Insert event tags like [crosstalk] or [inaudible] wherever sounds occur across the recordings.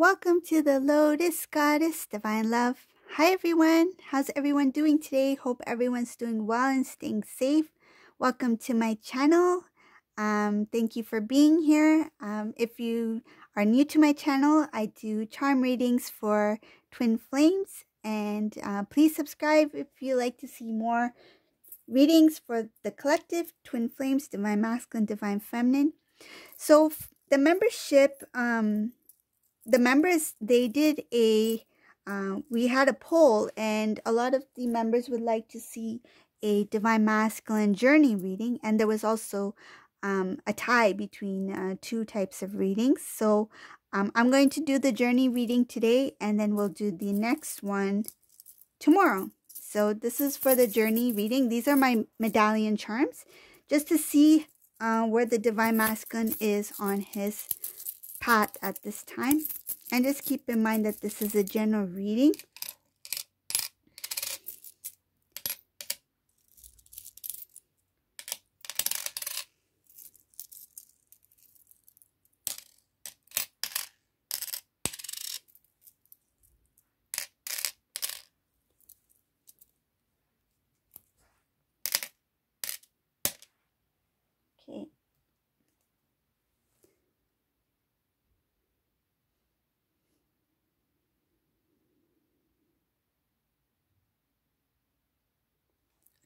Welcome to the Lotus Goddess Divine Love. Hi everyone. How's everyone doing today? Hope everyone's doing well and staying safe. Welcome to my channel. Um, thank you for being here. Um, if you are new to my channel, I do charm readings for twin flames and uh, please subscribe if you like to see more readings for the collective twin flames, divine masculine, divine feminine. So the membership, um, the members, they did a, uh, we had a poll and a lot of the members would like to see a divine masculine journey reading. And there was also um, a tie between uh, two types of readings. So um, I'm going to do the journey reading today and then we'll do the next one tomorrow. So this is for the journey reading. These are my medallion charms just to see uh, where the Divine Masculine is on his path at this time. And just keep in mind that this is a general reading. Okay.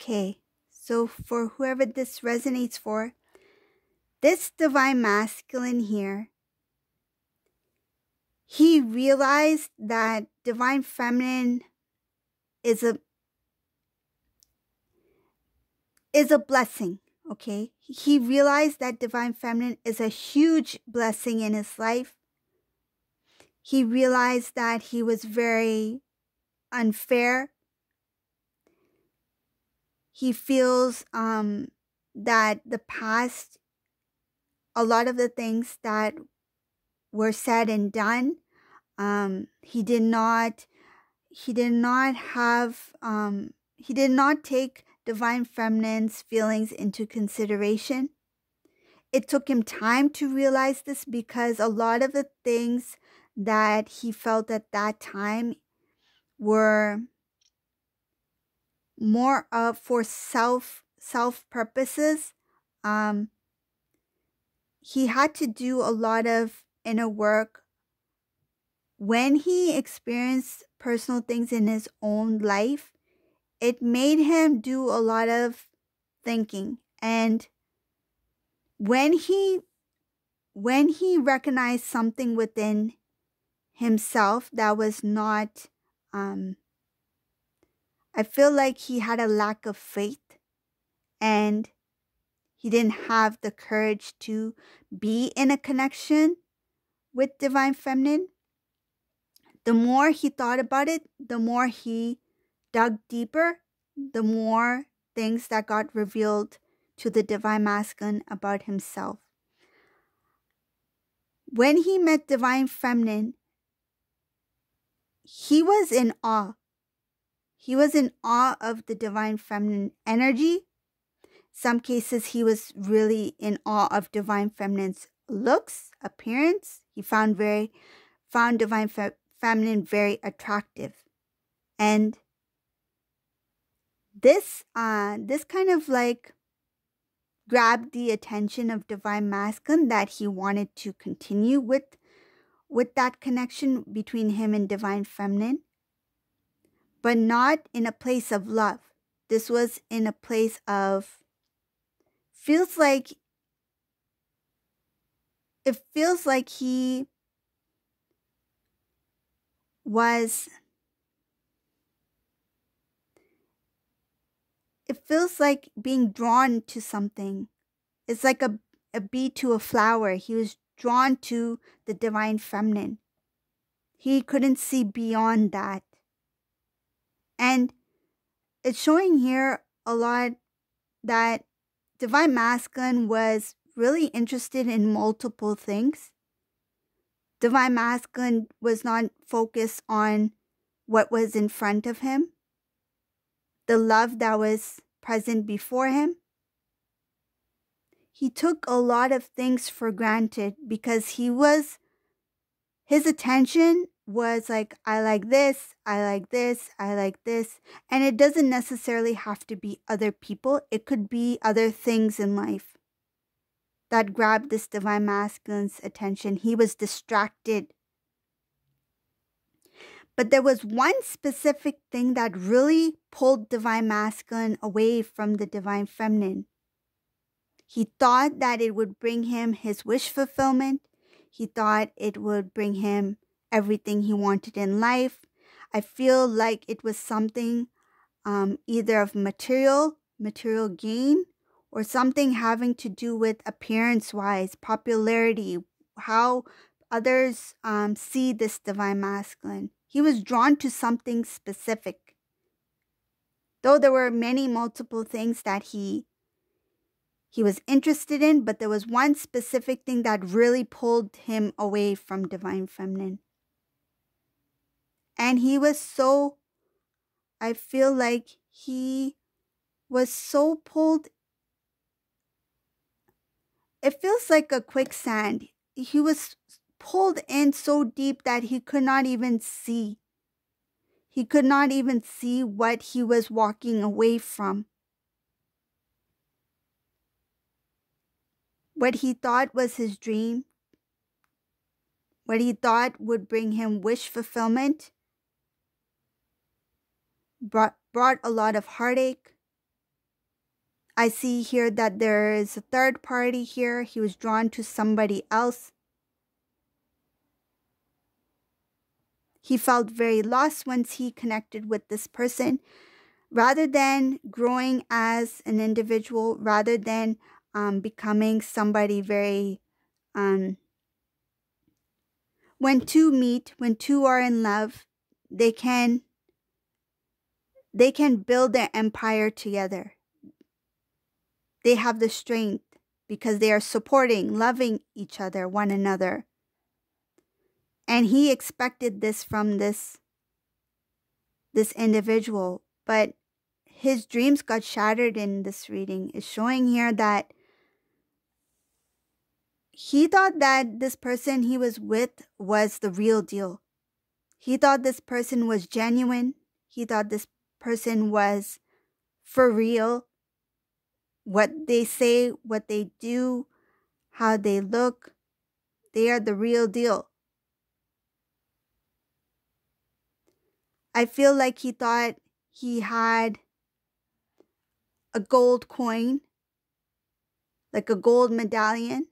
Okay, so for whoever this resonates for, this divine masculine here, he realized that divine feminine is a is a blessing okay? He realized that divine feminine is a huge blessing in his life. He realized that he was very unfair he feels um, that the past a lot of the things that were said and done um, he did not he did not have um, he did not take divine feminine's feelings into consideration. It took him time to realize this because a lot of the things that he felt at that time were more of for self self purposes. Um, he had to do a lot of inner work when he experienced personal things in his own life it made him do a lot of thinking and when he when he recognized something within himself that was not um i feel like he had a lack of faith and he didn't have the courage to be in a connection with divine feminine the more he thought about it the more he dug deeper, the more things that got revealed to the divine masculine about himself. When he met divine feminine, he was in awe. He was in awe of the divine feminine energy. Some cases he was really in awe of divine feminine's looks, appearance. He found very found divine fe- feminine very attractive. And this uh this kind of like grabbed the attention of divine masculine that he wanted to continue with with that connection between him and divine feminine but not in a place of love this was in a place of feels like it feels like he was it feels like being drawn to something. It's like a, a bee to a flower. He was drawn to the divine feminine. He couldn't see beyond that. And it's showing here a lot that divine masculine was really interested in multiple things. Divine masculine was not focused on what was in front of him the love that was present before him. He took a lot of things for granted because he was his attention was like, I like this, I like this, I like this. And it doesn't necessarily have to be other people, it could be other things in life that grabbed this divine masculine's attention. He was distracted. But there was one specific thing that really pulled divine masculine away from the divine feminine. He thought that it would bring him his wish fulfillment. He thought it would bring him everything he wanted in life. I feel like it was something um, either of material, material gain, or something having to do with appearance wise, popularity, how others um, see this divine masculine. He was drawn to something specific. Though there were many multiple things that he he was interested in, but there was one specific thing that really pulled him away from divine feminine. And he was so, I feel like he was so pulled. It feels like a quicksand. He was pulled in so deep that he could not even see. He could not even see what he was walking away from. What he thought was his dream, what he thought would bring him wish fulfillment, brought, brought a lot of heartache. I see here that there is a third party here. He was drawn to somebody else. He felt very lost once he connected with this person. Rather than growing as an individual, rather than um, becoming somebody very, um, when two meet, when two are in love, they can they can build their empire together. They have the strength because they are supporting, loving each other, one another. And he expected this from this this individual, but his dreams got shattered in this reading. Is showing here that he thought that this person he was with was the real deal. He thought this person was genuine. He thought this person was for real. What they say, what they do, how they look, they are the real deal. I feel like he thought he had a gold coin, like a gold medallion.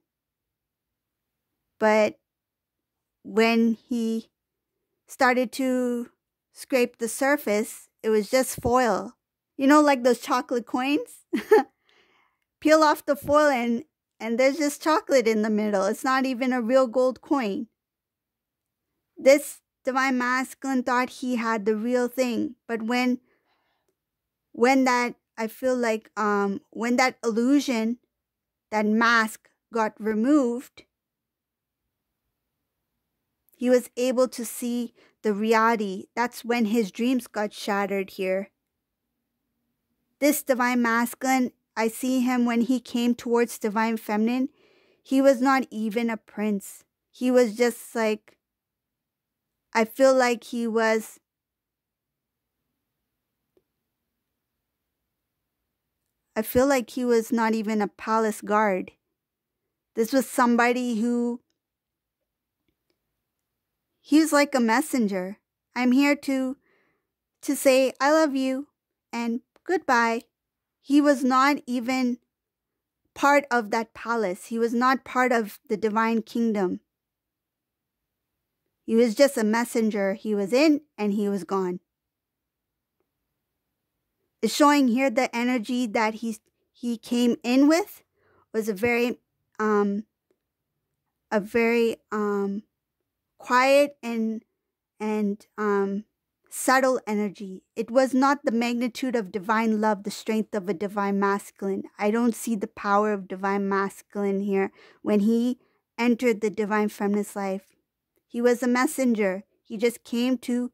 But when he started to scrape the surface, it was just foil. You know, like those chocolate coins? [laughs] Peel off the foil and, and there's just chocolate in the middle. It's not even a real gold coin. This divine masculine thought he had the real thing. But when when that I feel like um when that illusion, that mask got removed, he was able to see the reality. That's when his dreams got shattered here. This divine masculine, I see him when he came towards divine feminine. He was not even a prince. He was just like, I feel like he was. I feel like he was not even a palace guard. This was somebody who He's like a messenger. I'm here to to say I love you and goodbye. He was not even part of that palace. He was not part of the divine kingdom. He was just a messenger. He was in and he was gone. It's showing here the energy that he he came in with was a very um a very um quiet and and um subtle energy. It was not the magnitude of divine love, the strength of a divine masculine. I don't see the power of divine masculine here when he entered the divine feminine's life. He was a messenger. He just came to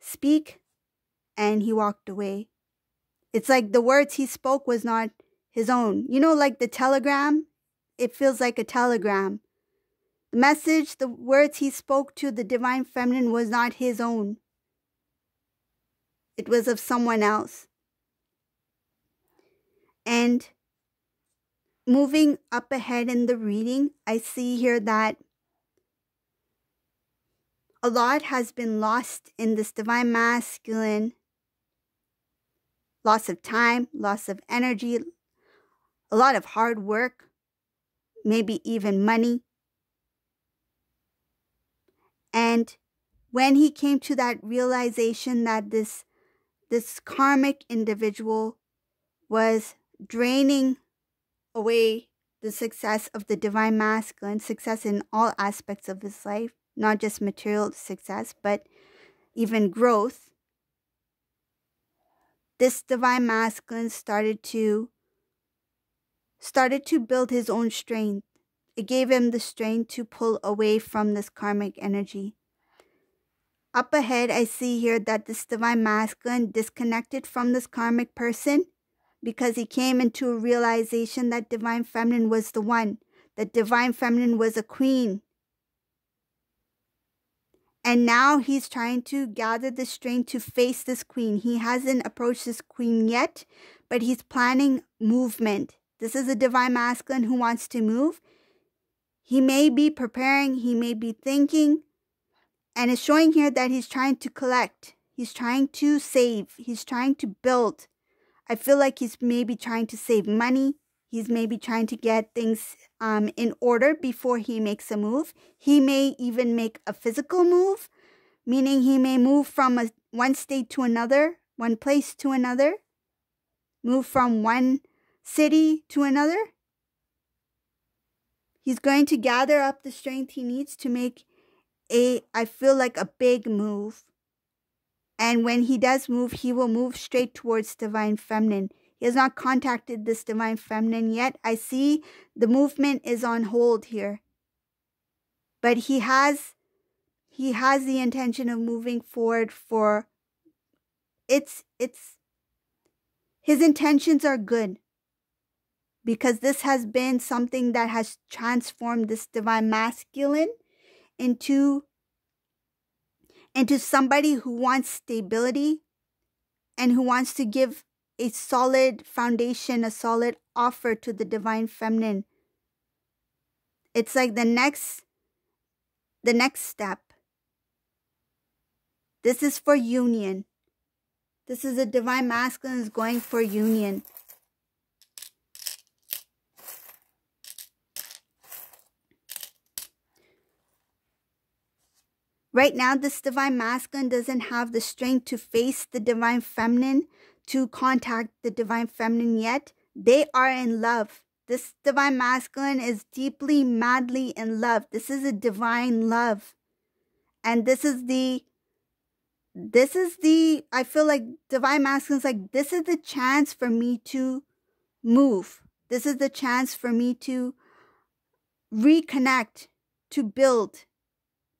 speak and he walked away. It's like the words he spoke was not his own. You know, like the telegram? It feels like a telegram. The message, the words he spoke to the divine feminine was not his own. It was of someone else. And moving up ahead in the reading, I see here that a lot has been lost in this divine masculine loss of time, loss of energy, a lot of hard work, maybe even money. And when he came to that realization that this this karmic individual was draining away the success of the divine masculine, success in all aspects of his life, not just material success, but even growth. This divine masculine started to started to build his own strength. It gave him the strength to pull away from this karmic energy. Up ahead, I see here that this divine masculine disconnected from this karmic person because he came into a realization that divine feminine was the one, that divine feminine was a queen. And now he's trying to gather the strength to face this queen. He hasn't approached this queen yet, but he's planning movement. This is a divine masculine who wants to move. He may be preparing, he may be thinking, and it's showing here that he's trying to collect, he's trying to save, he's trying to build. I feel like he's maybe trying to save money. He's maybe trying to get things um, in order before he makes a move. He may even make a physical move, meaning he may move from a, one state to another, one place to another, move from one city to another. He's going to gather up the strength he needs to make a, I feel like a big move. And when he does move, he will move straight towards divine feminine. He has not contacted this divine feminine yet. I see the movement is on hold here. But he has he has the intention of moving forward for it's it's his intentions are good because this has been something that has transformed this divine masculine into into somebody who wants stability and who wants to give a solid foundation, a solid offer to the divine feminine. It's like the next the next step. This is for union. This is a divine masculine is going for union. Right now, this divine masculine doesn't have the strength to face the divine feminine, to contact the divine feminine yet. They are in love. This divine masculine is deeply, madly in love. This is a divine love. And this is the, this is the, I feel like divine masculine is like, this is the chance for me to move. This is the chance for me to reconnect, to build,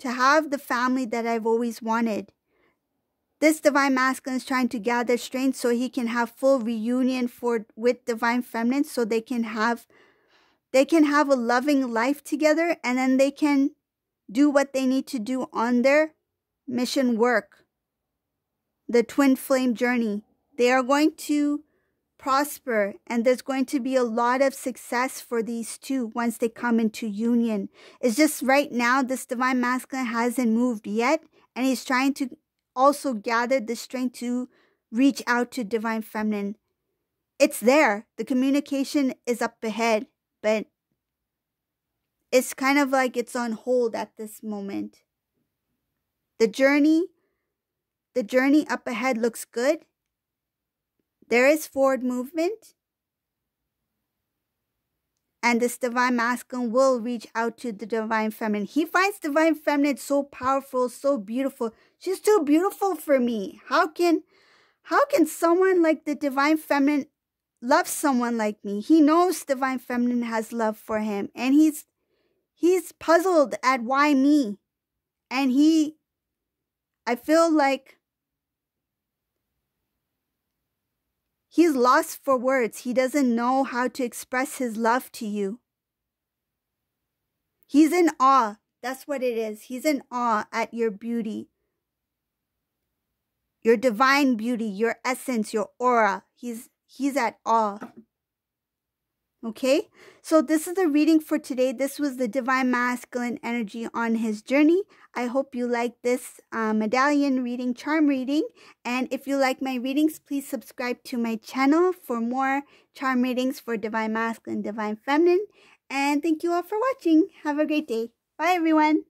to have the family that I've always wanted. This divine masculine is trying to gather strength so he can have full reunion for with divine feminine so they can have they can have a loving life together and then they can do what they need to do on their mission work. The twin flame journey. They are going to prosper and there's going to be a lot of success for these two once they come into union. It's just right now this divine masculine hasn't moved yet and he's trying to also gather the strength to reach out to divine feminine. It's there. The communication is up ahead, but it's kind of like it's on hold at this moment. The journey the journey up ahead looks good there is forward movement. And this divine masculine will reach out to the divine feminine. He finds divine feminine so powerful, so beautiful. She's too beautiful for me. How can how can someone like the divine feminine love someone like me? He knows divine feminine has love for him and he's he's puzzled at why me. And he I feel like He's lost for words. He doesn't know how to express his love to you. He's in awe. That's what it is. He's in awe at your beauty, your divine beauty, your essence, your aura. He's he's at awe. Okay, so this is the reading for today. This was the divine masculine energy on his journey. I hope you like this uh, medallion reading, charm reading. And if you like my readings, please subscribe to my channel for more charm readings for divine masculine, divine feminine. And thank you all for watching. Have a great day. Bye, everyone.